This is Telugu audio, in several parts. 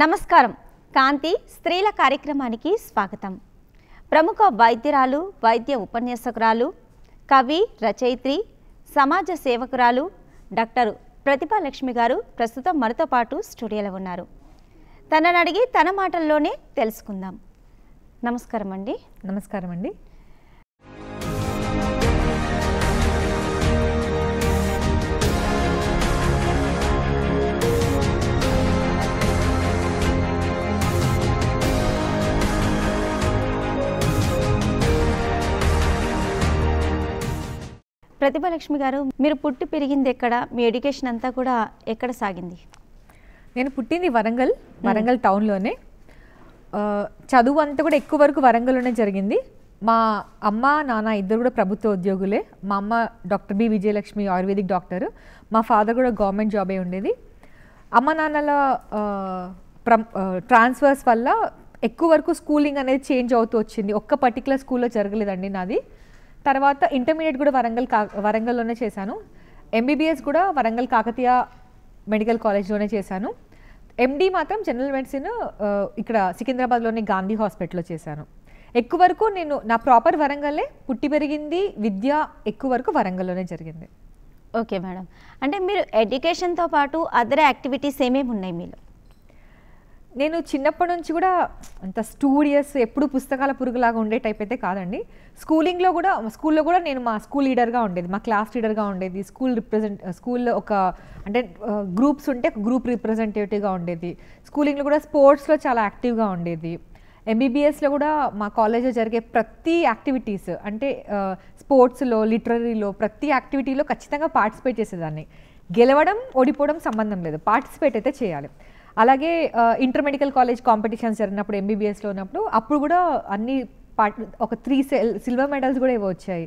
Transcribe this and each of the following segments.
నమస్కారం. కాంతి స్త్రీల కార్యక్రమానికి స్వాగతం. ప్రముఖ వైద్యురాలు వైద్య ఉపన్యాసకురాలు కవి రచయిత్రి సమాజ సేవకురాలు డాక్టర్ ప్రతిభా లక్ష్మి గారు ప్రస్తుతం మనతో పాటు స్టూడియోలో ఉన్నారు. తనని అడిగి తన మాటల్లోనే తెలుసుకుందాం. నమస్కారం అండి నమస్కారం అండి ప్రతిభా లక్ష్మి గారు మీరు పుట్టి పెరిగింది ఎక్కడ? మీ ఎడ్యుకేషన్ అంతా కూడా ఎక్కడ సాగింది? నేను పుట్టింది వరంగల్ వరంగల్ టౌన్లోనే. చదువు అంతా కూడా ఎక్కువ వరకు వరంగల్లోనే జరిగింది. మా అమ్మ నాన్న ఇద్దరు కూడా ప్రభుత్వ ఉద్యోగులే. మా అమ్మ doctor B Vijayalakshmi ayurvedic doctor. మా ఫాదర్ కూడా గవర్నమెంట్ జాబే ఉండేది. అమ్మ నాన్నల ట్రాన్స్ఫర్స్ వల్ల ఎక్కువ వరకు స్కూలింగ్ అనేది చేంజ్ అవుతూ వచ్చింది. ఒక్క పర్టికులర్ స్కూల్లో జరగలేదండి నాది. తర్వాత ఇంటర్మీడియట్ కూడా వరంగల్ కా వరంగల్లోనే చేశాను. ఎంబీబీఎస్ కూడా వరంగల్ కాకతీయ మెడికల్ కాలేజ్లోనే చేశాను. ఎండి మాత్రం జనరల్ మెడిసిన్ ఇక్కడ సికింద్రాబాద్లోని గాంధీ హాస్పిటల్లో చేశాను. ఎక్కువ వరకు నేను నా ప్రాపర్ వరంగల్లే పుట్టి పెరిగింది విద్య ఎక్కువ వరకు వరంగల్లోనే జరిగింది. Okay madam. అంటే మీరు ఎడ్యుకేషన్తో పాటు అదర్ యాక్టివిటీస్ ఏమేమి ఉన్నాయి మీలో? నేను చిన్నప్పటి నుంచి కూడా అంత స్టూడియస్ ఎప్పుడు పుస్తకాల పురుగులాగా ఉండే టైప్ అయితే కాదండి. స్కూలింగ్లో కూడా స్కూల్లో కూడా నేను మా స్కూల్ లీడర్గా ఉండేది. మా క్లాస్ లీడర్గా ఉండేది. స్కూల్ రిప్రజెంట్ స్కూల్లో ఒక అంటే గ్రూప్స్ ఉంటే గ్రూప్ రిప్రజెంటేటివ్గా ఉండేది. స్కూలింగ్లో కూడా స్పోర్ట్స్లో చాలా యాక్టివ్గా ఉండేది. ఎంబీబీఎస్లో కూడా మా కాలేజ్లో జరిగే ప్రతి యాక్టివిటీస్ అంటే స్పోర్ట్స్లో లిటరరీలో ప్రతి యాక్టివిటీలో ఖచ్చితంగా పార్టిసిపేట్ చేసేదాన్ని. గెలవడం ఓడిపోవడం సంబంధం లేదు. పార్టిసిపేట్ అయితే చేయాలి. అలాగే ఇంటర్ మెడికల్ కాలేజ్ కాంపిటీషన్స్ జరిగినప్పుడు ఎంబీబీఎస్లో ఉన్నప్పుడు అప్పుడు కూడా అన్ని పార్ట్ ఒక త్రీ సిల్వర్ మెడల్స్ కూడా ఇవి వచ్చాయి.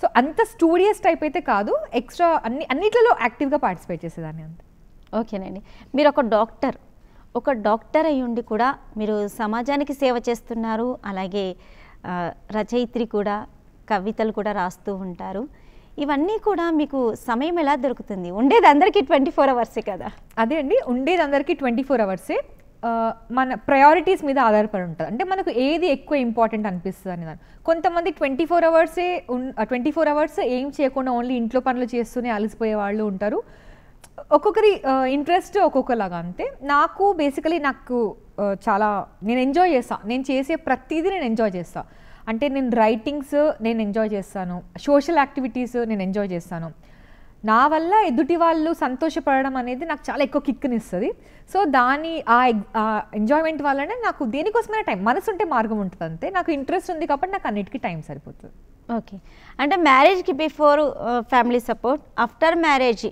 సో అంత స్టూడియస్ టైప్ అయితే కాదు ఎక్స్ట్రా అన్ని అన్నిట్లలో యాక్టివ్గా పార్టిసిపేట్ చేసేదాన్ని అంత. ఓకేనండి. మీరు ఒక డాక్టర్ ఒక డాక్టర్ అయి ఉండి కూడా మీరు సమాజానికి సేవ చేస్తున్నారు అలాగే రచయిత్రి కూడా కవితలు కూడా రాస్తూ ఉంటారు. ఇవన్నీ కూడా మీకు సమయం ఎలా దొరుకుతుంది? ఉండేది అందరికీ ట్వంటీ ఫోర్ అవర్సే కదా. అదే అండి ఉండేది అందరికీ ట్వంటీ ఫోర్ అవర్సే. మన ప్రయారిటీస్ మీద ఆధారపడి ఉంటుంది. అంటే మనకు ఏది ఎక్కువ ఇంపార్టెంట్ అనిపిస్తుంది అని దాన్ని కొంతమంది ట్వంటీ ఫోర్ అవర్సే ట్వంటీ ఫోర్ అవర్స్ ఏం చేయకుండా ఓన్లీ ఇంట్లో పనులు చేస్తూనే అలసిపోయే వాళ్ళు ఉంటారు. ఒక్కొక్కరి ఇంట్రెస్ట్ ఒక్కొక్కలాగా అంతే. నాకు బేసికలీ నాకు చాలా నేను ఎంజాయ్ చేస్తాను నేను చేసే ప్రతిదీ నేను ఎంజాయ్ చేస్తాను అంటే నేను రైటింగ్స్ నేను ఎంజాయ్ చేస్తాను. సోషల్ యాక్టివిటీస్ నేను ఎంజాయ్ చేస్తాను. నా వల్ల ఎదుటి వాళ్ళు సంతోషపడడం అనేది నాకు చాలా ఎక్కువ కిక్నిస్తుంది సో దాని ఆ ఎంజాయ్మెంట్ వల్లనే నాకు దేనికోసమైనా టైం మనసు ఉంటే మార్గం ఉంటుంది అంతే. నాకు ఇంట్రెస్ట్ ఉంది కాబట్టి నాకు అన్నిటికీ టైం సరిపోతుంది. ఓకే అంటే మ్యారేజ్కి before family support after marriage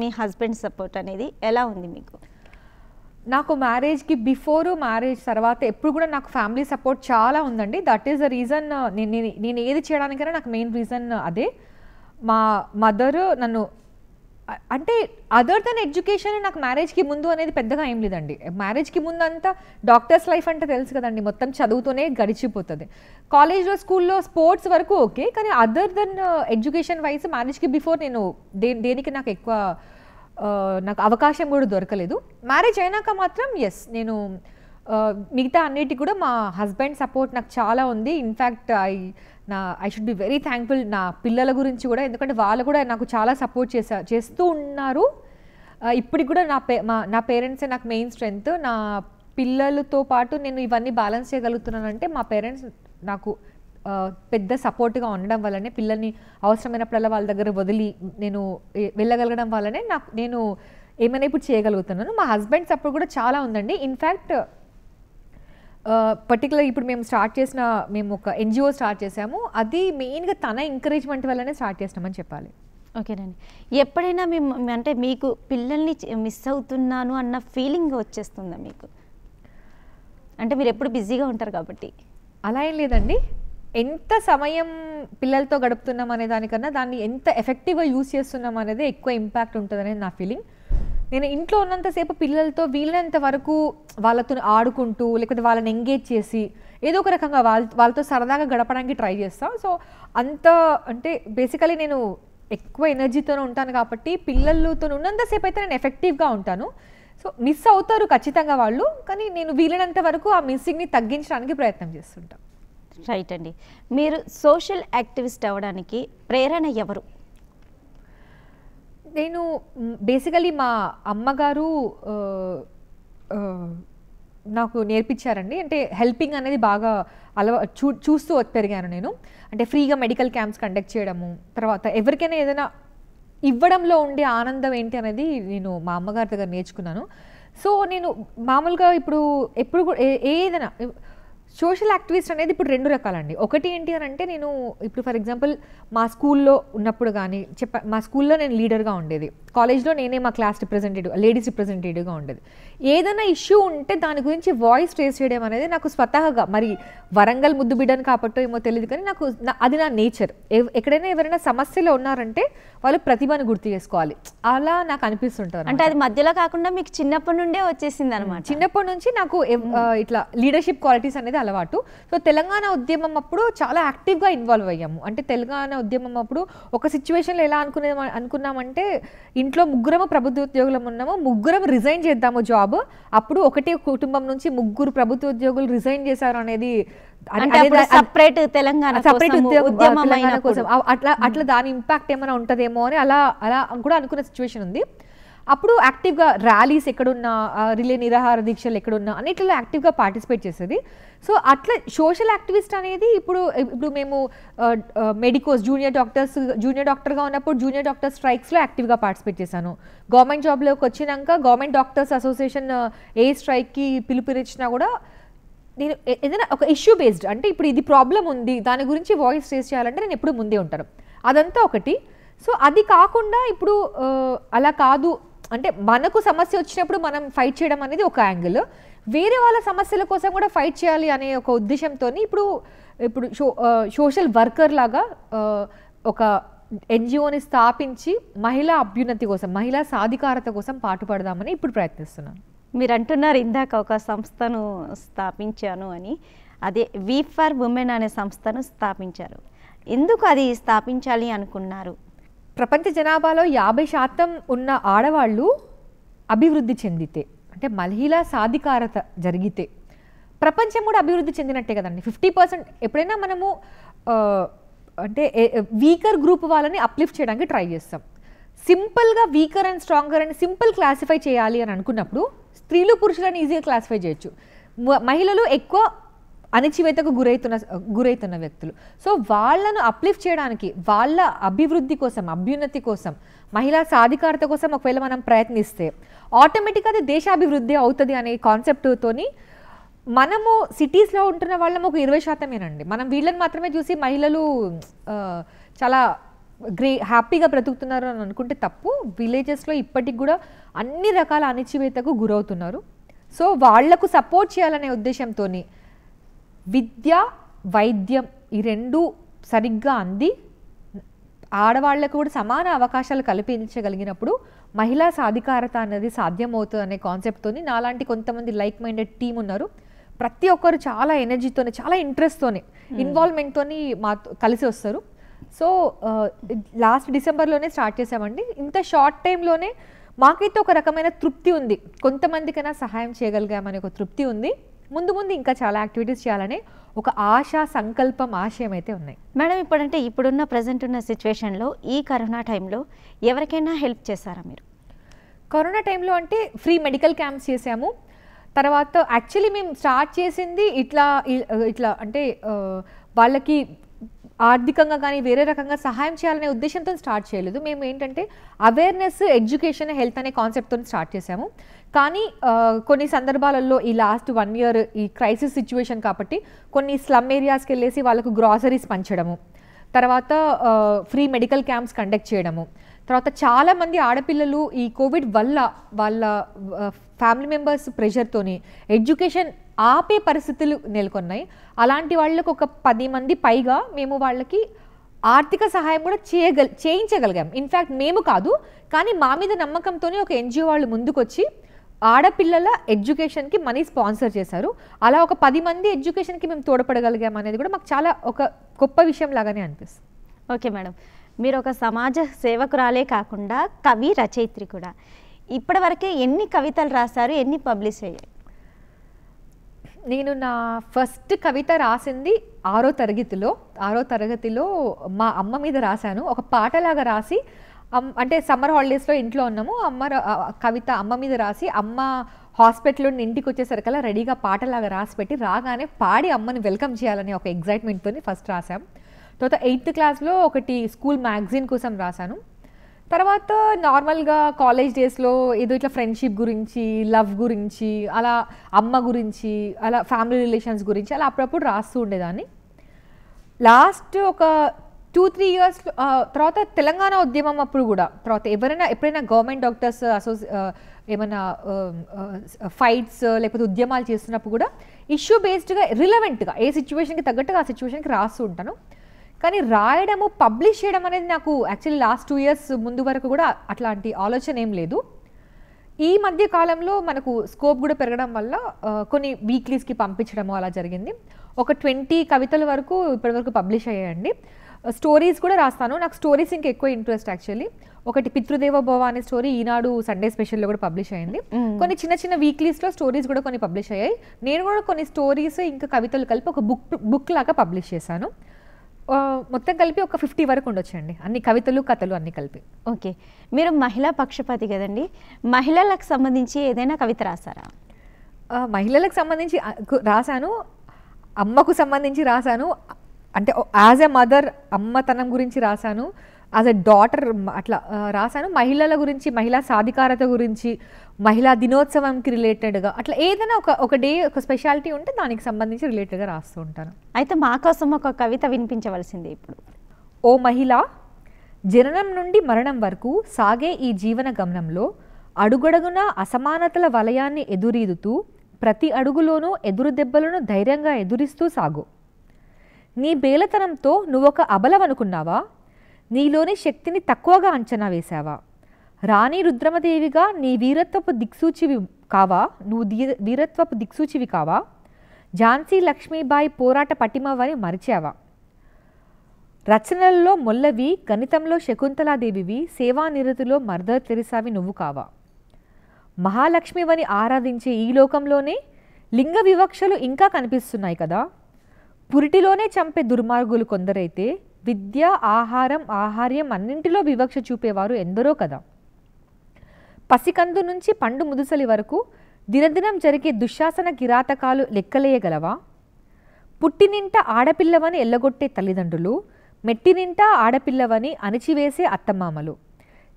మీ హస్బెండ్ సపోర్ట్ అనేది ఎలా ఉంది మీకు? నాకు మ్యారేజ్కి బిఫోర్ మ్యారేజ్ తర్వాత ఎప్పుడు కూడా నాకు ఫ్యామిలీ సపోర్ట్ చాలా ఉందండి. దట్ ఈస్ ద రీజన్ నేను నేను- నేను ఏది చేయడానికైనా నాకు మెయిన్ రీజన్ uh, అదే. మా మదర్ నన్ను అంటే అదర్ దెన్ ఎడ్యుకేషన్ నాకు మ్యారేజ్కి ముందు అనేది పెద్దగా ఏం లేదండి. మ్యారేజ్కి ముందు అంతా డాక్టర్స్ లైఫ్ అంటే తెలుసు కదండి. మొత్తం చదువుతూనే గడిచిపోతుంది. కాలేజ్లో స్కూల్లో స్పోర్ట్స్ వరకు ఓకే. కానీ అదర్ దెన్ ఎడ్యుకేషన్ వైజ్ మ్యారేజ్కి బిఫోర్ నేను దే దేనికి నాకు ఎక్కువ నాకు అవకాశం కూడా దొరకలేదు. మ్యారేజ్ అయినాక మాత్రం ఎస్ నేను మిగతా అన్నిటికి కూడా మా హస్బెండ్ సపోర్ట్ నాకు చాలా ఉంది. ఇన్ఫ్యాక్ట్ ఐ నా I should be very thankful నా పిల్లల గురించి కూడా. ఎందుకంటే వాళ్ళు కూడా నాకు చాలా సపోర్ట్ చేసా చేస్తూ ఉన్నారు. ఇప్పటికి కూడా నా పే మా నా పేరెంట్సే నాకు మెయిన్ స్ట్రెంగ్త్ నా పిల్లలతో పాటు నేను ఇవన్నీ బ్యాలెన్స్ చేయగలుగుతున్నానంటే మా పేరెంట్స్ నాకు పెద్ద సపోర్ట్గా ఉండడం వల్లనే పిల్లల్ని అవసరమైనప్పుడల్లా వాళ్ళ దగ్గర వదిలి నేను వెళ్ళగలగడం వల్లనే నాకు నేను ఏమైనా ఇప్పుడు చేయగలుగుతున్నాను. మా హస్బెండ్ సపోర్ట్ కూడా చాలా ఉందండి. ఇన్ఫ్యాక్ట్ పర్టికులర్ ఇప్పుడు మేము స్టార్ట్ చేసిన మేము ఒక ఎన్జిఓ స్టార్ట్ చేసాము అది మెయిన్గా తన ఎంకరేజ్మెంట్ వల్లనే స్టార్ట్ చేసినామని చెప్పాలి. ఓకేనండి. ఎప్పుడైనా మేము అంటే మీకు పిల్లల్ని మిస్ అవుతున్నాను అన్న ఫీలింగ్ వచ్చేస్తుందా మీకు? అంటే మీరు ఎప్పుడు బిజీగా ఉంటారు కాబట్టి. అలా ఏం లేదండి. ఎంత సమయం పిల్లలతో గడుపుతున్నాం అనే దానికన్నా దాన్ని ఎంత ఎఫెక్టివ్గా యూస్ చేస్తున్నాం అనేది ఎక్కువ ఇంపాక్ట్ ఉంటుందనేది నా ఫీలింగ్ నేను ఇంట్లో ఉన్నంతసేపు పిల్లలతో వీలైనంత వరకు వాళ్ళతో ఆడుకుంటూ లేకపోతే వాళ్ళని ఎంగేజ్ చేసి ఏదో ఒక రకంగా వాళ్ళ వాళ్ళతో సరదాగా గడపడానికి ట్రై చేస్తాను సో అంత అంటే బేసికలీ నేను ఎక్కువ ఎనర్జీతో ఉంటాను కాబట్టి పిల్లలతో ఉన్నంతసేపు అయితే నేను ఎఫెక్టివ్గా ఉంటాను. సో మిస్ అవుతారు ఖచ్చితంగా వాళ్ళు కానీ నేను వీలైనంత వరకు ఆ మిస్సింగ్ని తగ్గించడానికి ప్రయత్నం చేస్తుంటాను రైట్ అండి. మీరు సోషల్ యాక్టివిస్ట్ అవ్వడానికి ప్రేరణ ఎవరు? నేను బేసికలీ మా అమ్మగారు నాకు నేర్పించారండి. అంటే హెల్పింగ్ అనేది బాగా అలవా చూ చూస్తూ పెరిగాను నేను. అంటే ఫ్రీగా మెడికల్ క్యాంప్స్ కండక్ట్ చేయడము తర్వాత ఎవరికైనా ఏదైనా ఇవ్వడంలో ఉండే ఆనందం ఏంటి అనేది నేను మా అమ్మగారి దగ్గర నేర్చుకున్నాను. సో నేను మామూలుగా ఇప్పుడు ఎప్పుడు కూడా ఏ- ఏదైనా సోషల్ యాక్టివిస్ట్ అనేది ఇప్పుడు రెండు రకాలండి. ఒకటి ఏంటి అని అంటే నేను ఇప్పుడు ఫర్ ఎగ్జాంపుల్ మా స్కూల్లో ఉన్నప్పుడు కానీ చెప్ప మా స్కూల్లో నేను లీడర్గా ఉండేది. కాలేజ్లో నేనే మా క్లాస్ రిప్రజెంటేటివ్ లేడీస్ రిప్రజెంటేటివ్గా ఉండేది. ఏదైనా ఇష్యూ ఉంటే దాని గురించి వాయిస్ రేస్ చేయడం అనేది నాకు స్వతహాగా మరి వరంగల్ ముద్దు బిడ్డను కాబట్టో ఏమో తెలియదు కానీ నాకు అది నా నేచర్. ఎక్కడైనా ఎవరైనా సమస్యలో ఉన్నారంటే వాళ్ళు ప్రతిభను గుర్తు చేసుకోవాలి. అలా నాకు అనిపిస్తుంటుంది అంటే అది మధ్యలో కాకుండా మీకు చిన్నప్పటి నుండే వచ్చేసింది అనమాట చిన్నప్పటి నుంచి నాకు ఇట్లా లీడర్షిప్ క్వాలిటీస్ అనేది అలవాటు. సో తెలంగాణ ఉద్యమం అప్పుడు చాలా యాక్టివ్గా ఇన్వాల్వ్ అయ్యాము. అంటే తెలంగాణ ఉద్యమం అప్పుడు ఒక సిచ్యువేషన్లో ఎలా అనుకునే అనుకున్నామంటే ఇంట్లో ముగ్గురము ప్రభుత్వ ఉద్యోగులం ఉన్నాము ముగ్గురం రిజైన్ చేద్దాము జాబ్ అప్పుడు ఒకటే కుటుంబం నుంచి ముగ్గురు ప్రభుత్వ ఉద్యోగులు రిజైన్ చేశారు అనేది సపరేట్ తెలంగాణ సపరేట్ ఉద్యమం. కోసం అట్లా అట్లా దాని ఇంపాక్ట్ ఏమైనా ఉంటుందేమో అని అలా అలా కూడా అనుకున్న సిచ్యువేషన్ ఉంది. అప్పుడు యాక్టివ్గా ర్యాలీస్ ఎక్కడున్నా రిలే నిరాహార దీక్షలు ఎక్కడున్నా అన్నిట్లో యాక్టివ్గా పార్టిసిపేట్ చేసేది. సో అట్లా సోషల్ యాక్టివిస్ట్ అనేది ఇప్పుడు ఇప్పుడు మేము మెడికోస్ జూనియర్ డాక్టర్స్ జూనియర్ డాక్టర్గా ఉన్నప్పుడు జూనియర్ డాక్టర్ స్ట్రైక్స్లో యాక్టివ్గా పార్టిసిపేట్ చేశాను. గవర్నమెంట్ జాబ్లోకి వచ్చినాక గవర్నమెంట్ డాక్టర్స్ అసోసియేషన్ ఏ స్ట్రైక్కి పిలుపునిచ్చినా కూడా నేను ఏదైనా ఒక ఇష్యూ బేస్డ్ అంటే ఇప్పుడు ఇది ప్రాబ్లం ఉంది దాని గురించి వాయిస్ రేస్ చేయాలంటే నేను ఎప్పుడు ముందే ఉంటాను. అదంతా ఒకటి. సో అది కాకుండా ఇప్పుడు అలా కాదు అంటే మనకు సమస్య వచ్చినప్పుడు మనం ఫైట్ చేయడం అనేది ఒక యాంగిల్ వేరే వాళ్ళ సమస్యల కోసం కూడా ఫైట్ చేయాలి అనే ఒక ఉద్దేశంతో ఇప్పుడు ఇప్పుడు సోషల్ వర్కర్ లాగా ఒక ఎన్జిఓని స్థాపించి మహిళా అభ్యున్నతి కోసం మహిళా సాధికారత కోసం పాటుపడదామని ఇప్పుడు ప్రయత్నిస్తున్నాను. మీరు అంటున్నారు ఇందాక ఒక సంస్థను స్థాపించాను అని. అదే వీ ఫర్ ఉమెన్ అనే సంస్థను స్థాపించారు. ఎందుకు అది స్థాపించాలి అనుకున్నారు? ప్రపంచ జనాభాలో యాభై శాతం ఉన్న ఆడవాళ్ళు అభివృద్ధి చెందితే అంటే మహిళా సాధికారత జరిగితే ప్రపంచం కూడా అభివృద్ధి చెందినట్టే కదండి. ఫిఫ్టీ పర్సెంట్ ఎప్పుడైనా మనము అంటే వీకర్ గ్రూప్ వాళ్ళని అప్లిఫ్ట్ చేయడానికి ట్రై చేస్తాం. సింపుల్గా వీకర్ అండ్ స్ట్రాంగర్ అని సింపుల్ క్లాసిఫై చేయాలి అని అనుకున్నప్పుడు స్త్రీలు పురుషులను ఈజీగా క్లాసిఫై చేయొచ్చు. మ- మహిళలు ఎక్కువ అణచివేతకు గురైతున్న గురైతున్న వ్యక్తులు. సో వాళ్ళను అప్లిఫ్ట్ చేయడానికి వాళ్ళ అభివృద్ధి కోసం అభ్యున్నతి కోసం మహిళా సాధికారత కోసం ఒకవేళ మనం ప్రయత్నిస్తే ఆటోమేటిక్గా అది దేశాభివృద్ధి అవుతుంది అనే కాన్సెప్ట్తోని మనము సిటీస్లో ఉంటున్న వాళ్ళము ఒక ఇరవై శాతమేనండి. మనం వీళ్ళని మాత్రమే చూసి మహిళలు చాలా గ్రే హ్యాపీగా బ్రతుకుతున్నారు అని అనుకుంటే తప్పు. విలేజెస్లో ఇప్పటికి కూడా అన్ని రకాల అణిచివేతకు గురవుతున్నారు. సో వాళ్ళకు సపోర్ట్ చేయాలనే ఉద్దేశంతో విద్య వైద్యం ఈ రెండు సరిగ్గా అంది. ఆడవాళ్ళకు కూడా సమాన అవకాశాలు కల్పించగలిగినప్పుడు మహిళా సాధికారత అనేది సాధ్యమవుతుంది అనే కాన్సెప్ట్తోని నాలాంటి కొంతమంది లైక్ మైండెడ్ టీం ఉన్నారు. ప్రతి ఒక్కరు చాలా ఎనర్జీతోనే చాలా ఇంట్రెస్ట్తోనే ఇన్వాల్వ్మెంట్తోని మా కలిసి వస్తారు. సో లాస్ట్ డిసెంబర్లోనే స్టార్ట్ చేసామండి ఇంత షార్ట్ టైంలోనే మాకైతే ఒక రకమైన తృప్తి ఉంది. కొంతమందికైనా సహాయం చేయగలిగామనే ఒక తృప్తి ఉంది. ముందు ముందు ఇంకా చాలా యాక్టివిటీస్ చేయాలనే ఒక ఆశ సంకల్పం ఆశయం అయితే ఉన్నాయి. మేడం ఇప్పుడంటే ఇప్పుడున్న ప్రజెంట్ ఉన్న సిచ్యువేషన్లో ఈ కరోనా టైంలో ఎవరికైనా హెల్ప్ చేశారా మీరు? కరోనా టైంలో అంటే ఫ్రీ మెడికల్ క్యాంప్స్ చేసాము తర్వాత యాక్చువల్లీ మేము స్టార్ట్ చేసింది ఇట్లా ఇట్లా అంటే వాళ్ళకి ఆర్థికంగా కానీ వేరే రకంగా సహాయం చేయాలనే ఉద్దేశంతో స్టార్ట్ చేయలేదు. మేము ఏంటంటే అవేర్నెస్ ఎడ్యుకేషన్ హెల్త్ అనే కాన్సెప్ట్తో స్టార్ట్ చేసాము కానీ కొన్ని సందర్భాలలో ఈ లాస్ట్ వన్ ఇయర్ ఈ క్రైసిస్ సిచ్యువేషన్ కాబట్టి కొన్ని స్లమ్ ఏరియాస్కి వెళ్ళేసి వాళ్ళకు గ్రాసరీస్ పంచడము. తర్వాత ఫ్రీ మెడికల్ క్యాంప్స్ కండక్ట్ చేయడము. తర్వాత చాలామంది ఆడపిల్లలు ఈ కోవిడ్ వల్ల వాళ్ళ ఫ్యామిలీ మెంబర్స్ ప్రెషర్తోని ఎడ్యుకేషన్ ఆపే పరిస్థితులు నెలకొన్నాయి. అలాంటి వాళ్ళకు ఒక పది మంది పైగా మేము వాళ్ళకి ఆర్థిక సహాయం కూడా చేయగల చేయించగలిగాం. ఇన్ఫ్యాక్ట్ మేము కాదు కానీ మా మీద నమ్మకంతోనే ఒక ఎన్జిఓ వాళ్ళు ముందుకొచ్చి ఆడపిల్లల ఎడ్యుకేషన్కి మనీ స్పాన్సర్ చేశారు. అలా ఒక పది మంది ఎడ్యుకేషన్కి మేము తోడ్పడగలిగాం అనేది కూడా మాకు చాలా ఒక గొప్ప విషయం లాగానే అనిపిస్తుంది. Okay madam. మీరు ఒక సమాజ సేవకురాలే కాకుండా కవి రచయిత్రి కూడా. ఇప్పటివరకే ఎన్ని కవితలు రాశారు ఎన్ని పబ్లిష్ అయ్యాయి? నేను నా ఫస్ట్ కవిత రాసింది ఆరో తరగతిలో. ఆరో తరగతిలో మా అమ్మ మీద రాశాను. ఒక పాటలాగా రాసి అంటే సమ్మర్ హాలిడేస్లో ఇంట్లో ఉన్నాము. అమ్మ కవిత అమ్మ మీద రాసి అమ్మ హాస్పిటల్ నుండి ఇంటికి వచ్చేసరికల్లా రెడీగా పాటలాగా రాసి పెట్టి రాగానే పాడి అమ్మని వెల్కమ్ చేయాలని ఒక ఎగ్జైట్మెంట్తో ఫస్ట్ రాశాం. తర్వాత ఎయిత్ క్లాస్లో ఒకటి స్కూల్ మ్యాగజైన్ కోసం రాశాను. తర్వాత నార్మల్గా కాలేజ్ డేస్లో ఏదో ఇట్లా ఫ్రెండ్షిప్ గురించి లవ్ గురించి అలా అమ్మ గురించి అలా ఫ్యామిలీ రిలేషన్స్ గురించి అలా అప్పుడప్పుడు రాస్తూ ఉండేదాన్ని. లాస్ట్ ఒక టూ త్రీ ఇయర్స్ తర్వాత తెలంగాణ ఉద్యమం అప్పుడు కూడా తర్వాత ఎవరైనా ఎప్పుడైనా గవర్నమెంట్ డాక్టర్స్ అసోసి ఏమైనా um, uh, ఫైట్స్ uh, లేకపోతే ఉద్యమాలు చేస్తున్నప్పుడు కూడా ఇష్యూ బేస్డ్గా రిలవెంట్గా ఏ సిచ్యువేషన్కి తగ్గట్టుగా ఆ సిచ్యువేషన్కి రాస్తూ ఉంటాను. కానీ రాయడము పబ్లిష్ చేయడం అనేది నాకు యాక్చువల్లీ లాస్ట్ టూ ఇయర్స్ ముందు వరకు కూడా అట్లాంటి ఆలోచన ఏం లేదు. ఈ మధ్య కాలంలో మనకు స్కోప్ కూడా పెరగడం వల్ల uh, కొన్ని వీక్లీస్కి పంపించడము అలా జరిగింది. ఒక ట్వంటీ కవితల వరకు ఇప్పటివరకు పబ్లిష్ అయ్యాయండి. స్టోరీస్ కూడా రాస్తాను. నాకు స్టోరీస్ ఇంకా ఎక్కువ ఇంట్రెస్ట్ యాక్చువల్లీ ఒకటి పితృదేవ భవ అనే స్టోరీ ఈనాడు సండే స్పెషల్లో కూడా పబ్లిష్ అయింది. కొన్ని చిన్న చిన్న వీక్లీస్లో స్టోరీస్ కూడా కొన్ని పబ్లిష్ అయ్యాయి. నేను కూడా కొన్ని స్టోరీస్ ఇంకా కవితలు కలిపి ఒక బుక్ బుక్ లాగా పబ్లిష్ చేశాను. ఆ, మొత్తం కలిపి ఒక ఫిఫ్టీ వరకు ఉండొచ్చండి అన్ని కవితలు కథలు అన్ని కలిపి. ఓకే. మీరు మహిళా పక్షపాతి కదండి. మహిళలకు సంబంధించి ఏదైనా కవిత రాశారా? ఆ, మహిళలకు సంబంధించి రాశాను. అమ్మకు సంబంధించి రాశాను. అంటే యాజ్ ఎ మదర్ అమ్మతనం గురించి రాశాను. యాజ్ ఎ డాటర్ అట్లా రాశాను. మహిళల గురించి మహిళా సాధికారత గురించి మహిళా దినోత్సవంకి రిలేటెడ్గా అట్లా ఏదైనా ఒక ఒక డే ఒక స్పెషాలిటీ ఉంటే దానికి సంబంధించి రిలేటెడ్గా రాస్తూ ఉంటాను. అయితే మా కోసం ఒక కవిత వినిపించవలసింది ఇప్పుడు. ఓ మహిళ జననం నుండి మరణం వరకు సాగే ఈ జీవన గమనంలో అడుగడుగున అసమానతల వలయాన్ని ఎదురీదుతూ ప్రతి అడుగులోనూ ఎదురు దెబ్బలను ధైర్యంగా ఎదురిస్తూ సాగు. నీ బేలతనంతో నువ్వొక అబలవనుకున్నావా? నీలోని శక్తిని తక్కువగా అంచనా వేశావా? రాణి రుద్రమదేవిగా నీ వీరత్వపు దిక్సూచివి కావా? నువ్వు వీరత్వపు దిక్సూచివి కావా? ఝాన్సీ లక్ష్మీబాయి పోరాట పటిమవని మరిచావా? రచనల్లో మొల్లవి గణితంలో శకుంతలాదేవివి సేవానిరతిలో మర్దర్ తెరిసావి నువ్వు కావా? మహాలక్ష్మివని ఆరాధించే ఈ లోకంలోనే లింగ వివక్షలు ఇంకా కనిపిస్తున్నాయి కదా? పురిటిలోనే చంపే దుర్మార్గులు కొందరైతే విద్య ఆహారం ఆహార్యం అన్నింటిలో వివక్ష చూపేవారు ఎందరో కదా. పసికందు నుంచి పండు ముదుసలి వరకు దినదినం జరిగే దుశ్శాసన కిరాతకాలు లెక్కలేయగలవా? పుట్టినింట ఆడపిల్లవని ఎల్లగొట్టే తల్లిదండ్రులు మెట్టినింట ఆడపిల్లవని అణిచివేసే అత్తమామలు.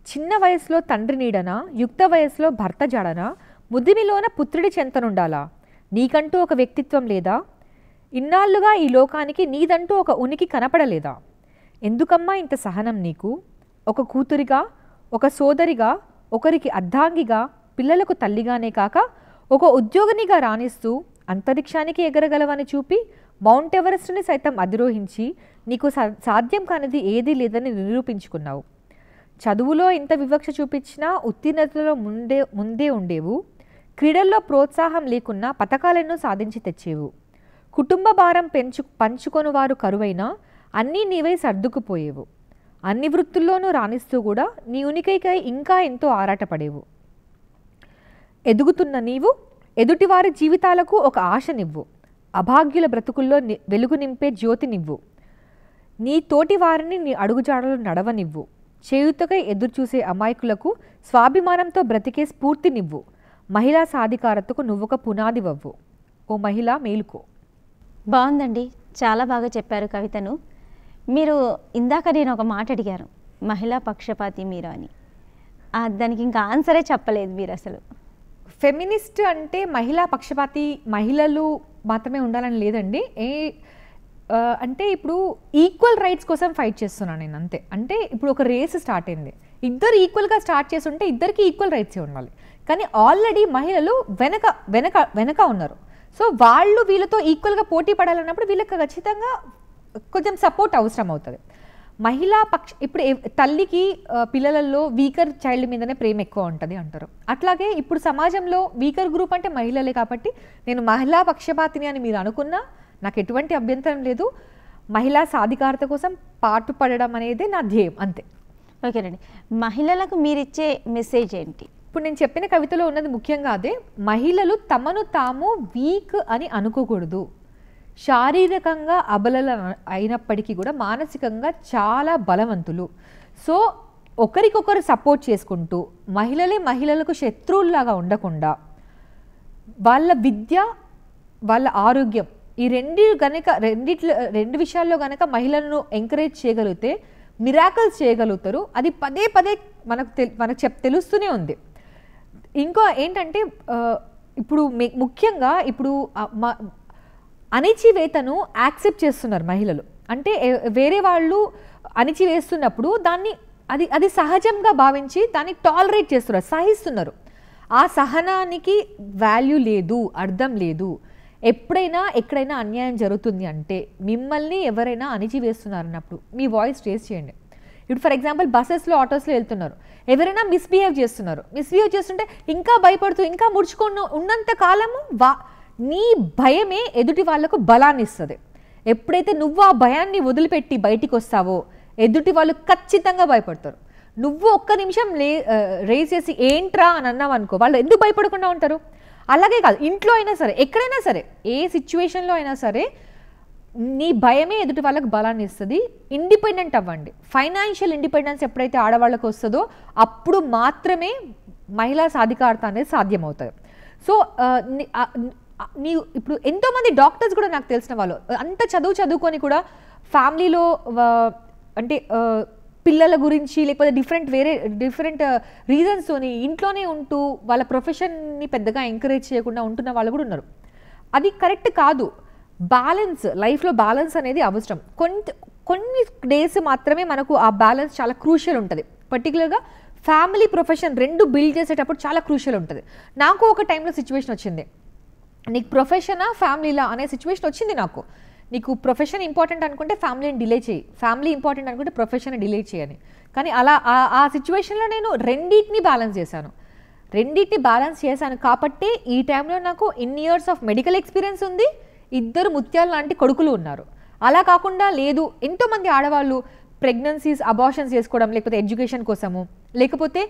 చిన్న వయసులో తండ్రి నీడన? యుక్త వయసులో భర్త జాడన? ముదిమిలోన పుత్రుడి చెంతనుండాలా? నీకంటూ ఒక వ్యక్తిత్వం లేదా? ఇన్నాళ్ళుగా ఈ లోకానికి నీదంటూ ఒక ఉనికి కనపడలేదా? ఎందుకమ్మా ఇంత సహనం నీకు? ఒక కూతురిగా ఒక సోదరిగా ఒకరికి అర్ధాంగిగా పిల్లలకు తల్లిగానే కాక ఒక ఉద్యోగినిగా రాణిస్తూ అంతరిక్షానికి ఎగరగలవని చూపి మౌంట్ ఎవరెస్ట్ని సైతం అధిరోహించి నీకు సా- సాధ్యం కానిది ఏదీ లేదని నిరూపించుకున్నావు. చదువులో ఇంత వివక్ష చూపించినా ఉత్తీర్ణతలో ముందే ముందే ఉండేవు. క్రీడల్లో ప్రోత్సాహం లేకున్నా పథకాలెన్నో సాధించి తెచ్చేవు. కుటుంబ భారం పెంచు పంచుకొని వారు కరువైనా అన్నీ నీవై సర్దుకుపోయేవు. అన్ని వృత్తుల్లోనూ రాణిస్తూ కూడా నీ ఉనికికై ఇంకా ఎంతో ఆరాటపడేవు. ఎదుగుతున్న నీవు ఎదుటివారి జీవితాలకు ఒక ఆశనివ్వు. అభాగ్యుల బ్రతుకుల్లో వెలుగు నింపే జ్యోతినివ్వు. నీ తోటి వారిని నీ అడుగుజాడలు నడవనివ్వు. చేయుతకై ఎదురుచూసే అమాయకులకు స్వాభిమానంతో బ్రతికే స్ఫూర్తినివ్వు. మహిళా సాధికారతకు నువ్వొక పునాదివవ్వు. ఓ మహిళ మేలుకో. బాగుందండి. చాలా బాగా చెప్పారు కవితను. మీరు ఇందాక నేను ఒక మాట అడిగాను. మహిళా పక్షపాతి మీరు అని. దానికి ఇంకా ఆన్సరే చెప్పలేదు మీరు అసలు. ఫెమినిస్ట్ అంటే మహిళా పక్షపాతి మహిళలు మాత్రమే ఉండాలని లేదండి. ఏ అంటే ఇప్పుడు ఈక్వల్ రైట్స్ కోసం ఫైట్ చేస్తున్నాను నేను అంతే. అంటే ఇప్పుడు ఒక రేస్ స్టార్ట్ అయింది. ఇద్దరు ఈక్వల్గా స్టార్ట్ చేస్తుంటే ఇద్దరికి ఈక్వల్ రైట్సే ఉండాలి. కానీ ఆల్రెడీ మహిళలు వెనక వెనక వెనక ఉన్నారు. సో వాళ్ళు వీళ్ళతో ఈక్వల్గా పోటీ పడాలన్నప్పుడు వీళ్ళకి ఖచ్చితంగా కొంచెం సపోర్ట్ అవసరం అవుతుంది. మహిళా పక్ష ఇప్పుడు తల్లికి పిల్లలలో వీకర్ చైల్డ్ మీదనే ప్రేమ ఎక్కువ ఉంటుంది అంటారు. అట్లాగే ఇప్పుడు సమాజంలో వీకర్ గ్రూప్ అంటే మహిళలే కాబట్టి నేను మహిళా పక్షపాతిని అని మీరు అనుకున్నా నాకు ఎటువంటి అభ్యంతరం లేదు. మహిళా సాధికారత కోసం పాటుపడడం అనేది నా ధ్యేయం అంతే. ఓకేనండి మహిళలకు మీరిచ్చే మెసేజ్ ఏంటి? ఇప్పుడు నేను చెప్పిన కవితలో ఉన్నది ముఖ్యంగా అదే మహిళలు తమను తాము వీక్ అని అనుకోకూడదు. శారీరకంగా అబలల అయినప్పటికీ కూడా మానసికంగా చాలా బలవంతులు. సో ఒకరికొకరు సపోర్ట్ చేసుకుంటూ మహిళలే మహిళలకు శత్రువుల్లాగా ఉండకుండా వాళ్ళ విద్య వాళ్ళ ఆరోగ్యం ఈ రెండు కనుక రెండిట్లో రెండు విషయాల్లో కనుక మహిళలను ఎంకరేజ్ చేయగలిగితే మిరాకల్స్ చేయగలుగుతారు. అది పదే పదే మనకు తెల్ మనకు చెప్ తెలుస్తూనే ఉంది. ఇంకో ఏంటంటే ఇప్పుడు ముఖ్యంగా ఇప్పుడు మ- అణిచివేతను యాక్సెప్ట్ చేస్తున్నారు మహిళలు. అంటే వేరే వాళ్ళు అణిచివేస్తున్నప్పుడు దాన్ని అది అది సహజంగా భావించి దాన్ని టాలరేట్ చేస్తున్నారు సహిస్తున్నారు. ఆ సహనానికి వాల్యూ లేదు అర్థం లేదు. ఎప్పుడైనా ఎక్కడైనా అన్యాయం జరుగుతుంది అంటే మిమ్మల్ని ఎవరైనా అణచివేస్తున్నారు అన్నప్పుడు మీ వాయిస్ రేస్ చేయండి. ఇప్పుడు ఫర్ ఎగ్జాంపుల్ బస్సెస్లో ఆటోస్లో వెళ్తున్నారు. ఎవరైనా మిస్బిహేవ్ చేస్తున్నారు. మిస్బిహేవ్ చేస్తుంటే ఇంకా భయపడుతూ ఇంకా ముడుచుకొని ఉన్నంత కాలము వా నీ భయమే ఎదుటి వాళ్ళకు బలాన్ని ఇస్తుంది. ఎప్పుడైతే నువ్వు ఆ భయాన్ని వదిలిపెట్టి బయటికి వస్తావో ఎదుటి వాళ్ళు ఖచ్చితంగా భయపడతారు. నువ్వు ఒక్క నిమిషం లే రేస్ చేసి ఏంట్రా అని అన్నావు అనుకో వాళ్ళు ఎందుకు భయపడకుండా ఉంటారు? అలాగే కాదు ఇంట్లో అయినా సరే ఎక్కడైనా సరే ఏ సిచ్యువేషన్లో అయినా సరే నీ భయమే ఎదుటి వాళ్ళకి బలాన్ని ఇస్తుంది. ఇండిపెండెంట్ అవ్వండి. ఫైనాన్షియల్ ఇండిపెండెన్స్ ఎప్పుడైతే ఆడవాళ్ళకి వస్తుందో అప్పుడు మాత్రమే మహిళా సాధికారత అనేది సాధ్యమవుతుంది. సో నీ ఇప్పుడు ఎంతోమంది డాక్టర్స్ కూడా నాకు తెలిసిన వాళ్ళు అంత చదువు చదువుకొని కూడా ఫ్యామిలీలో అంటే పిల్లల గురించి లేకపోతే డిఫరెంట్ వేరే డిఫరెంట్ రీజన్స్తోని ఇంట్లోనే ఉంటూ వాళ్ళ ప్రొఫెషన్ని పెద్దగా ఎంకరేజ్ చేయకుండా ఉంటున్న వాళ్ళు కూడా ఉన్నారు. అది కరెక్ట్ కాదు. బ్యాలెన్స్ లైఫ్లో బ్యాలెన్స్ అనేది అవసరం. కొంత కొన్ని డేస్ మాత్రమే మనకు ఆ బ్యాలెన్స్ చాలా క్రూషియల్ ఉంటుంది. పర్టికులర్గా ఫ్యామిలీ ప్రొఫెషన్ రెండు బిల్డ్ చేసేటప్పుడు చాలా క్రూషియల్ ఉంటుంది. నాకు ఒక టైంలో సిచ్యువేషన్ వచ్చింది. నీకు ప్రొఫెషనా ఫ్యామిలీలా అనే సిచ్యువేషన్ వచ్చింది నాకు. నీకు ప్రొఫెషన్ ఇంపార్టెంట్ అనుకుంటే ఫ్యామిలీని డిలే చేయి. ఫ్యామిలీ ఇంపార్టెంట్ అనుకుంటే ప్రొఫెషన్ డిలే చేయని. కానీ అలా ఆ- సిచ్యువేషన్లో నేను రెండింటిని బ్యాలెన్స్ చేశాను. రెండింటిని బ్యాలెన్స్ చేశాను కాబట్టి ఈ టైంలో నాకు in years of medical experience ఉంది. ఇద్దరు ముత్యాలు లాంటి కొడుకులు ఉన్నారు. అలా కాకుండా లేదు ఎంతోమంది ఆడవాళ్ళు ప్రెగ్నెన్సీస్ అబార్షన్స్ చేసుకోవడం లేకపోతే ఎడ్యుకేషన్ కోసము లేకపోతే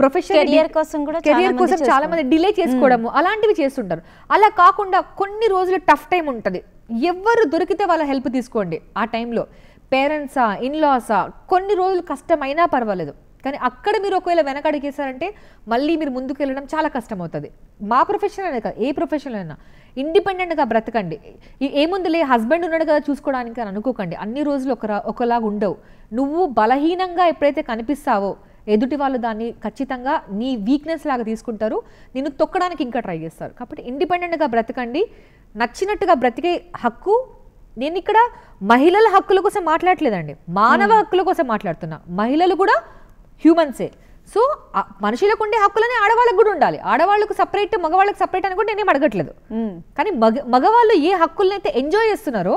ప్రొఫెషన్ Career కోసం కూడా చాలా కెరియర్ మంది కోసం చాలా మంది డిలే చేసుకోవడము అలాంటివి చేస్తుంటారు. అలా కాకుండా కొన్ని రోజులు టఫ్ టైం ఉంటుంది. ఎవరు దొరికితే వాళ్ళ హెల్ప్ తీసుకోండి ఆ టైంలో. పేరెంట్సా ఇన్లాసా కొన్ని రోజులు కష్టమైనా పర్వాలేదు. కానీ అక్కడ మీరు ఒకవేళ వెనకడిగేశారంటే మళ్ళీ మీరు ముందుకు వెళ్ళడం చాలా కష్టం అవుతుంది మా ప్రొఫెషన్ అనే కాదు ఏ ప్రొఫెషన్ అయినా. ఇండిపెండెంట్గా బ్రతకండి. ఏముందిలే హస్బెండ్ ఉన్నాడు కదా చూసుకోవడానికి అని అనుకోకండి. అన్ని రోజులు ఒకరా ఒకలాగా ఉండవు. నువ్వు బలహీనంగా ఎప్పుడైతే కనిపిస్తావో ఎదుటి వాళ్ళు దాన్ని ఖచ్చితంగా నీ వీక్నెస్ లాగా తీసుకుంటారు. నిన్ను తొక్కడానికి ఇంకా ట్రై చేస్తారు. కాబట్టి ఇండిపెండెంట్గా బ్రతకండి. నచ్చినట్టుగా బ్రతికే హక్కు నేను ఇక్కడ మహిళల హక్కుల కోసం మాట్లాడలేదండి మానవ హక్కుల కోసం మాట్లాడుతున్నా. మహిళలు కూడా హ్యూమన్సే సో మనుషులకు ఉండే హక్కులనే ఆడవాళ్ళకు కూడా ఉండాలి. ఆడవాళ్ళకు సపరేట్ మగవాళ్ళకి సపరేట్ అని కూడా నేనేం అడగట్లేదు. కానీ మగ మగవాళ్ళు ఏ హక్కులనైతే ఎంజాయ్ చేస్తున్నారో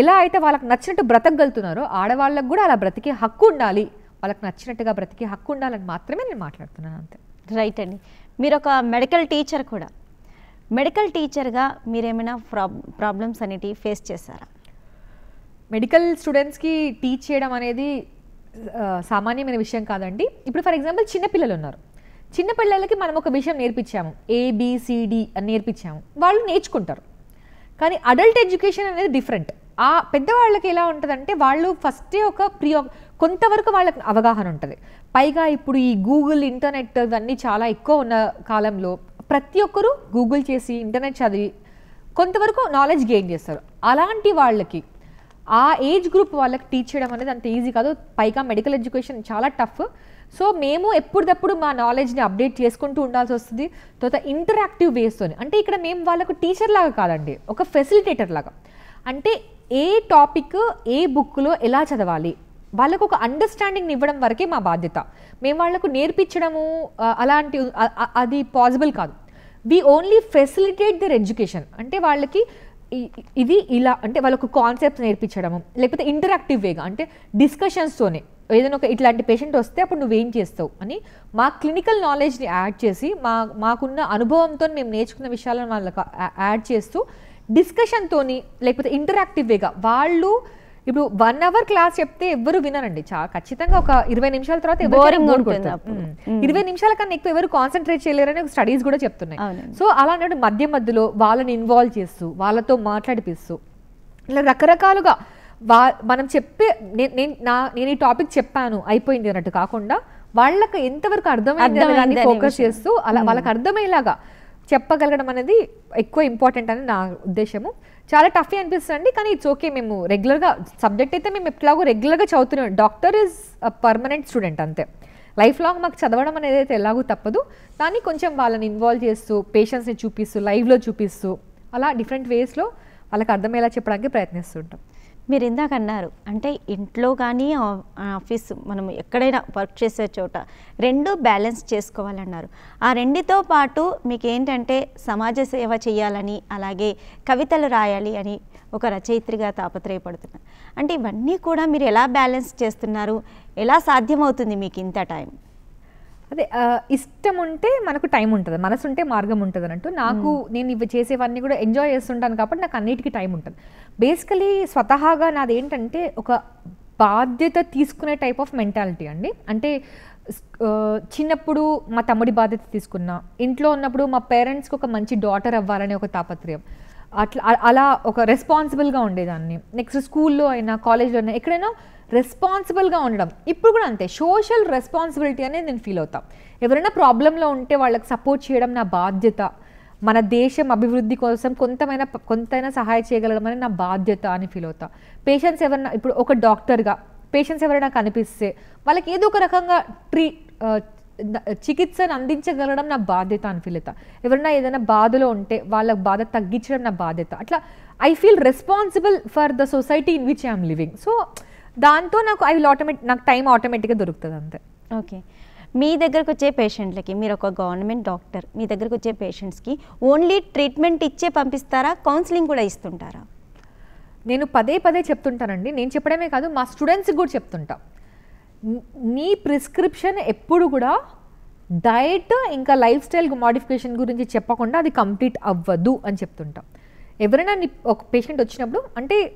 ఎలా అయితే వాళ్ళకి నచ్చినట్టు బ్రతకగలుగుతున్నారో ఆడవాళ్ళకు కూడా అలా బ్రతికే హక్కు ఉండాలి. వాళ్ళకి నచ్చినట్టుగా బ్రతికే హక్కు ఉండాలని మాత్రమే నేను మాట్లాడుతున్నాను అంతే. రైట్ అండి. మీరు ఒక మెడికల్ టీచర్ కూడా మెడికల్ టీచర్గా మీరేమైనా ప్రాబ్ ప్రాబ్లమ్స్ అనేటివి ఫేస్ చేశారా? మెడికల్ స్టూడెంట్స్కి టీచ్ చేయడం అనేది సామాన్యమైన విషయం కాదండి. ఇప్పుడు ఫర్ ఎగ్జాంపుల్ చిన్నపిల్లలు ఉన్నారు. చిన్నపిల్లలకి మనం ఒక విషయం నేర్పించాము. ఏబిసిడి అని నేర్పించాము. వాళ్ళు నేర్చుకుంటారు. కానీ అడల్ట్ ఎడ్యుకేషన్ అనేది డిఫరెంట్ ఆ పెద్దవాళ్ళకి ఎలా ఉంటుందంటే వాళ్ళు ఫస్టే ఒక ప్రియ కొంతవరకు వాళ్ళకి అవగాహన ఉంటుంది. పైగా ఇప్పుడు ఈ గూగుల్ ఇంటర్నెట్ ఇవన్నీ చాలా ఎక్కువ ఉన్న కాలంలో ప్రతి ఒక్కరూ గూగుల్ చేసి ఇంటర్నెట్ చదివి కొంతవరకు నాలెడ్జ్ గెయిన్ చేస్తారు. అలాంటి వాళ్ళకి ఆ ఏజ్ గ్రూప్ వాళ్ళకి టీచ్ చేయడం అనేది అంత ఈజీ కాదు. పైగా మెడికల్ ఎడ్యుకేషన్ చాలా టఫ్ సో మేము ఎప్పుడప్పుడు మా నాలెడ్జ్ని అప్డేట్ చేసుకుంటూ ఉండాల్సి వస్తుంది. తర్వాత ఇంటరాక్టివ్ వేస్తోని అంటే ఇక్కడ మేము వాళ్ళకు టీచర్ లాగా కాదండి. ఒక ఫెసిలిటేటర్ లాగా. అంటే ఏ టాపిక్ ఏ బుక్లో ఎలా చదవాలి? వాళ్ళకు ఒక అండర్స్టాండింగ్ ఇవ్వడం వరకే మా బాధ్యత. మేము వాళ్ళకు నేర్పించడము అలాంటి అది పాసిబుల్ కాదు. We only facilitate their education అంటే వాళ్ళకి ఇది ఇలా అంటే వాళ్ళకు కాన్సెప్ట్స్ నేర్పించడము లేకపోతే ఇంటరాక్టివ్ వేగా అంటే డిస్కషన్స్తోనే ఏదైనా ఒక ఇట్లాంటి పేషెంట్ వస్తే అప్పుడు నువ్వేం చేస్తావు అని మా క్లినికల్ నాలెడ్జ్ని యాడ్ చేసి మా మాకున్న అనుభవంతో మేము నేర్చుకున్న విషయాలను వాళ్ళకి యాడ్ చేస్తూ డిస్కషన్తోని లేకపోతే ఇంటరాక్టివ్ వేగా వాళ్ళు ఇప్పుడు వన్ అవర్ క్లాస్ చెప్తే ఎవ్వరు వినరండి. చా ఖచ్చితంగా ఒక ఇరవై నిమిషాల తర్వాత. ఇరవై నిమిషాల కన్నా ఎక్కువ ఎవరు కాన్సన్ట్రేట్ చేయలేరని స్టడీస్ కూడా చెప్తున్నాయి. సో అలాంటి మధ్య మధ్యలో వాళ్ళని ఇన్వాల్వ్ చేస్తూ వాళ్ళతో మాట్లాడిపిస్తూ ఇలా రకరకాలుగా వా మనం చెప్పే నేను నా నేను ఈ టాపిక్ చెప్పాను అయిపోయింది అన్నట్టు కాకుండా వాళ్ళకి ఎంతవరకు అర్థమైంది ఫోకస్. చేస్తూ అలా వాళ్ళకి అర్థమయ్యేలాగా చెప్పగలగడం అనేది ఎక్కువ ఇంపార్టెంట్ అని నా ఉద్దేశము. చాలా టఫ్ అనిపిస్తుంది కానీ ఇట్స్ ఓకే మేము రెగ్యులర్గా సబ్జెక్ట్ అయితే మేము ఎట్లాగో రెగ్యులర్గా చదువుతున్నాం డాక్టర్ ఇస్ పర్మనెంట్ స్టూడెంట్ అంతే. లైఫ్ లాంగ్ మాకు చదవడం అనేది అయితే ఎలాగూ తప్పదు. కానీ కొంచెం వాళ్ళని ఇన్వాల్వ్ చేస్తూ పేషెంట్స్ని చూపిస్తూ లైవ్లో చూపిస్తూ అలా డిఫరెంట్ వేస్లో వాళ్ళకి అర్థమయ్యేలా చెప్పడానికి ప్రయత్నిస్తుంటాం. మీరు ఇందాక అన్నారు అంటే ఇంట్లో కానీ ఆఫీస్ మనం ఎక్కడైనా వర్క్ చేసే చోట రెండు బ్యాలెన్స్ చేసుకోవాలన్నారు. ఆ రెండితో పాటు మీకు ఏంటంటే సమాజ సేవ చేయాలని అలాగే కవితలు రాయాలి అని ఒక రచయిత్రిగా తాపత్రయపడుతున్నారు అంటే ఇవన్నీ కూడా మీరు ఎలా బ్యాలెన్స్ చేస్తున్నారు? ఎలా సాధ్యమవుతుంది మీకు ఇంత టైం? అదే ఇష్టం ఉంటే మనకు టైం ఉంటుంది మనసు ఉంటే మార్గం ఉంటుంది అన్నట్టు. నాకు నేను ఇవి చేసేవన్నీ కూడా ఎంజాయ్ చేస్తుంటాను కాబట్టి నాకు అన్నిటికీ టైం ఉంటుంది. బేసికలీ స్వతహాగా నాది ఏంటంటే ఒక బాధ్యత తీసుకునే టైప్ ఆఫ్ మెంటాలిటీ అండి. అంటే చిన్నప్పుడు మా తమ్ముడి బాధ్యత తీసుకున్నా ఇంట్లో ఉన్నప్పుడు మా పేరెంట్స్కి ఒక మంచి డాటర్ అవ్వాలనే ఒక తాపత్రయం. అట్లా అలా ఒక రెస్పాన్సిబుల్గా ఉండేదాన్ని. నెక్స్ట్ స్కూల్లో అయినా కాలేజ్లో అయినా ఎక్కడైనా రెస్పాన్సిబుల్గా ఉండడం. ఇప్పుడు కూడా అంతే. సోషల్ రెస్పాన్సిబిలిటీ అనేది నేను ఫీల్ అవుతా. ఎవరైనా ప్రాబ్లంలో ఉంటే వాళ్ళకి సపోర్ట్ చేయడం నా బాధ్యత. మన దేశం అభివృద్ధి కోసం కొంతమైన కొంతైనా సహాయం చేయగలడం అనేది నా బాధ్యత అని ఫీల్ అవుతా. పేషెంట్స్ ఎవరైనా ఇప్పుడు ఒక డాక్టర్గా పేషెంట్స్ ఎవరైనా కనిపిస్తే వాళ్ళకి ఏదో ఒక రకంగా ట్రీ చికిత్సను అందించగలగడం నా బాధ్యత అని ఫీల్ అవుతా. ఎవరైనా ఏదైనా బాధలో ఉంటే వాళ్ళ బాధ తగ్గించడం నా బాధ్యత. అట్లా I feel responsible for the society in which I'm living so దాంతో నాకు ఐ విల్ ఆటోమేటిక్ నాకు టైం ఆటోమేటిక్గా దొరుకుతుంది అంతే ఓకే. మీ దగ్గరకు వచ్చే పేషెంట్లకి మీరు ఒక గవర్నమెంట్ డాక్టర్ మీ దగ్గరకు వచ్చే పేషెంట్స్కి ఓన్లీ ట్రీట్మెంట్ ఇచ్చే పంపిస్తారా? కౌన్సిలింగ్ కూడా ఇస్తుంటారా? నేను పదే పదే చెప్తుంటానండి. నేను చెప్పడమే కాదు మా స్టూడెంట్స్కి కూడా చెప్తుంటా. నీ- ప్రిస్క్రిప్షన్ ఎప్పుడు కూడా డైట్ ఇంకా లైఫ్ స్టైల్ మాడిఫికేషన్ గురించి చెప్పకుండా అది కంప్లీట్ అవ్వదు అని చెప్తుంటా. ఎవరైనా ఒక పేషెంట్ వచ్చినప్పుడు అంటే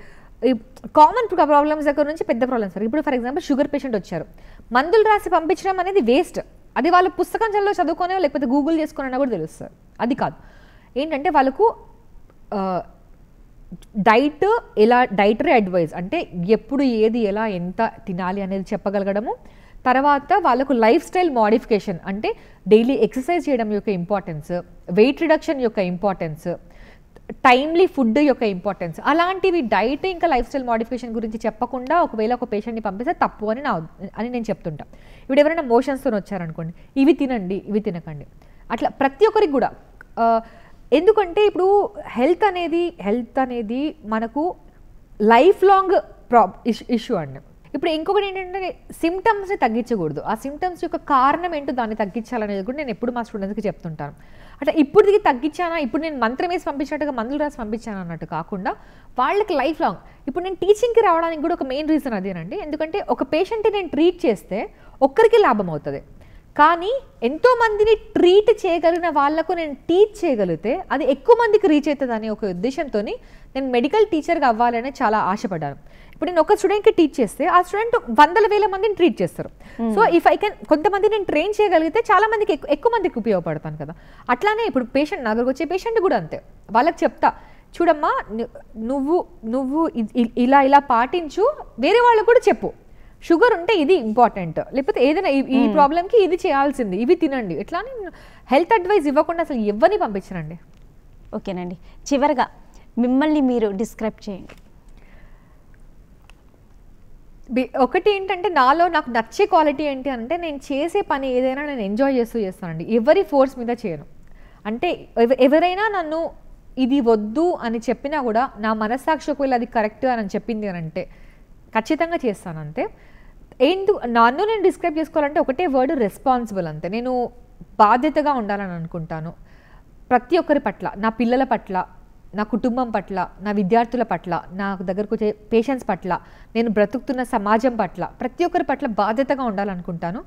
కామన్ ప్రాబ్లమ్స్ దగ్గర నుంచి పెద్ద ప్రాబ్లమ్స్ సార్. ఇప్పుడు ఫర్ ఎగ్జాంపుల్ షుగర్ పేషెంట్ వచ్చారు. మందులు రాసి పంపించడం అనేది వేస్ట్ అది వాళ్ళ పుస్తకంలో చదువుకొని లేకపోతే గూగుల్ చేసుకున్నా కూడా తెలుస్తుంది అది కాదు. ఏంటంటే వాళ్ళకు డైట్ ఎలా డైటరీ అడ్వైజ్ అంటే ఎప్పుడు ఏది ఎలా ఎంత తినాలి అనేది చెప్పగలగడము. తర్వాత వాళ్ళకు లైఫ్ స్టైల్ మోడిఫికేషన్ అంటే డైలీ ఎక్సర్సైజ్ చేయడం యొక్క ఇంపార్టెన్స్ వెయిట్ రిడక్షన్ యొక్క ఇంపార్టెన్స్ టైమ్లీ ఫుడ్ యొక్క ఇంపార్టెన్స్ అలాంటివి డైట్ ఇంకా లైఫ్ స్టైల్ మోడిఫికేషన్ గురించి చెప్పకుండా ఒకవేళ ఒక పేషెంట్ని పంపిస్తే తప్పు అని నా అని నేను చెప్తుంటా. ఇప్పుడు ఎవరైనా మోషన్స్తో వచ్చారనుకోండి ఇవి తినండి ఇవి తినకండి. అట్లా ప్రతి ఒక్కరికి కూడా ఎందుకంటే ఇప్పుడు హెల్త్ అనేది హెల్త్ అనేది మనకు లైఫ్ లాంగ్ ప్రాబ్ ఇష్యూ అండి. ఇప్పుడు ఇంకొకటి ఏంటంటే సిమ్టమ్స్ని తగ్గించకూడదు. ఆ సిమ్టమ్స్ యొక్క కారణం ఏంటో దాన్ని తగ్గించాలనేది కూడా నేను ఎప్పుడు మా స్టూడెంట్స్కి చెప్తుంటాను. అంటే ఇప్పుడు ఇది తగ్గించానా? ఇప్పుడు నేను మంత్రం వేసి పంపించినట్టుగా మందులు రాసి పంపించాను అన్నట్టు కాకుండా వాళ్ళకి లైఫ్ లాంగ్ ఇప్పుడు నేను టీచింగ్కి రావడానికి కూడా ఒక మెయిన్ రీజన్ అదేనండి. ఎందుకంటే ఒక పేషెంట్ని నేను ట్రీట్ చేస్తే ఒక్కరికి లాభం అవుతుంది. కానీ ఎంతో మందిని ట్రీట్ చేయగలిగిన వాళ్ళకు నేను టీచ్ చేయగలిగితే అది ఎక్కువ మందికి రీచ్ అవుతుంది అనే ఒక ఉద్దేశంతో నేను మెడికల్ టీచర్గా అవ్వాలని చాలా ఆశపడ్డాను. ఇప్పుడు నేను ఒక స్టూడెంట్కి టీచ్ చేస్తే ఆ స్టూడెంట్ వందల వేల మందిని ట్రీట్ చేస్తారు. సో ఇఫ్ ఐ కెన్ కొంతమంది నేను ట్రైన్ చేయగలిగితే చాలా మందికి ఎక్కు- ఎక్కువ మందికి ఉపయోగపడతాను కదా. అట్లానే ఇప్పుడు పేషెంట్ నా దగ్గరకు వచ్చే పేషెంట్ కూడా అంతే. వాళ్ళకి చెప్తా చూడమ్మా నువ్వు నువ్వు ఇలా ఇలా పాటించు వేరే వాళ్ళకు కూడా చెప్పు. షుగర్ ఉంటే ఇది ఇంపార్టెంట్ లేకపోతే ఏదైనా ఈ- ప్రాబ్లంకి ఇది చేయాల్సింది. ఇవి తినండి. ఇట్లా హెల్త్ అడ్వైస్ ఇవ్వకుండా అసలు ఎవరిని పంపించరండి ఓకేనండి. చివరగా మిమ్మల్ని మీరు డిస్క్రైబ్ చేయండి. ఒకటి ఏంటంటే నాలో నాకు నచ్చే క్వాలిటీ ఏంటి అంటే నేను చేసే పని ఏదైనా నేను ఎంజాయ్ చేస్తూ చేస్తానండి. ఎవరి ఫోర్స్ మీద చేయను. అంటే ఎవ- ఎవరైనా నన్ను ఇది వద్దు అని చెప్పినా కూడా నా మనస్సాక్షి ఒకవేళ అది కరెక్ట్ అని చెప్పింది అని అంటే ఖచ్చితంగా చేస్తాను అంతే. ఏంటి నన్ను నేను డిస్క్రైబ్ చేసుకోవాలంటే ఒకటే వర్డ్ రెస్పాన్సిబుల్ అంతే. నేను బాధ్యతగా ఉండాలని అనుకుంటాను. ప్రతి ఒక్కరి పట్ల నా పిల్లల పట్ల నా కుటుంబం పట్ల నా విద్యార్థుల పట్ల నా దగ్గరకు వచ్చే పేషెంట్స్ పట్ల నేను బ్రతుకుతున్న సమాజం పట్ల ప్రతి ఒక్కరి పట్ల బాధ్యతగా ఉండాలనుకుంటాను.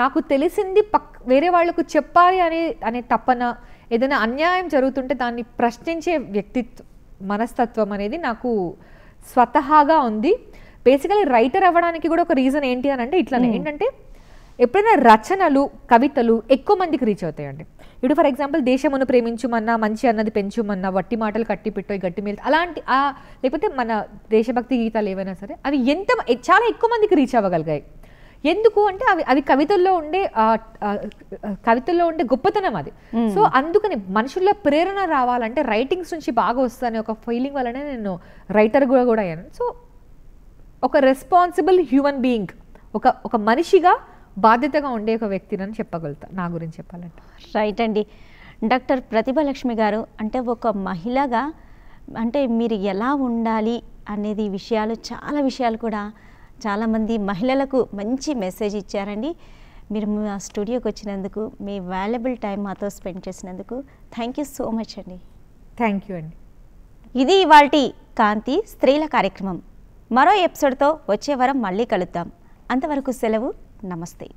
నాకు తెలిసింది పక్ వేరే వాళ్ళకు చెప్పాలి అనే అనే తపన ఏదైనా అన్యాయం జరుగుతుంటే దాన్ని ప్రశ్నించే వ్యక్తిత్వ మనస్తత్వం అనేది నాకు స్వతహాగా ఉంది. బేసికలీ రైటర్ అవ్వడానికి కూడా ఒక రీజన్ ఏంటి అని అంటే ఇట్లానే. ఏంటంటే ఎప్పుడైనా రచనలు కవితలు ఎక్కువ మందికి రీచ్ అవుతాయండి. ఇప్పుడు ఫర్ ఎగ్జాంపుల్ దేశమును ప్రేమించుమన్నా మంచి అన్నది పెంచుమన్నా వట్టి మాటలు కట్టి పెట్టో గట్టి మీద అలాంటి ఆ లేకపోతే మన దేశభక్తి గీతాలు ఏవైనా సరే అవి ఎంత చాలా ఎక్కువ మందికి రీచ్ అవ్వగలిగాయి. ఎందుకు అంటే అవి అవి కవితల్లో ఉండే కవితల్లో ఉండే గొప్పతనం అది. సో అందుకని మనుషుల్లో ప్రేరణ రావాలంటే రైటింగ్స్ నుంచి బాగా వస్తుందనే ఒక ఫీలింగ్ వల్లనే నేను రైటర్ కూడా కూడా అయ్యాను. సో ఒక రెస్పాన్సిబుల్ హ్యూమన్ బీయింగ్ ఒక ఒక మనిషిగా బాధ్యతగా ఉండే ఒక వ్యక్తిని చెప్పగలుగుతా నా గురించి చెప్పాలంటే. రైట్ అండి డాక్టర్ ప్రతిభలక్ష్మి గారు అంటే ఒక మహిళగా అంటే మీరు ఎలా ఉండాలి అనేది విషయాలు చాలా విషయాలు కూడా చాలామంది మహిళలకు మంచి మెసేజ్ ఇచ్చారండి. మీరు మా స్టూడియోకి వచ్చినందుకు మీ వాల్యుబుల్ టైం మాతో స్పెండ్ చేసినందుకు థ్యాంక్ యూ సో మచ్ అండి. థ్యాంక్ యూ అండి. ఇది ఇవాల్టి కాంతి స్త్రీల కార్యక్రమం. మరో ఎపిసోడ్తో వచ్చే వారం మళ్ళీ కలుద్దాం. అంతవరకు సెలవు. Namaste.